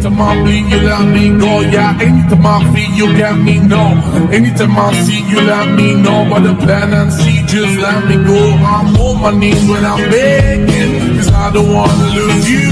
Anytime I bleed, you let me go. Yeah, anytime I feel, you get me no. Anytime I see, you let me know. But the plan and see, just let me go. I'm on my knees when I'm begging. Cause I don't wanna lose you.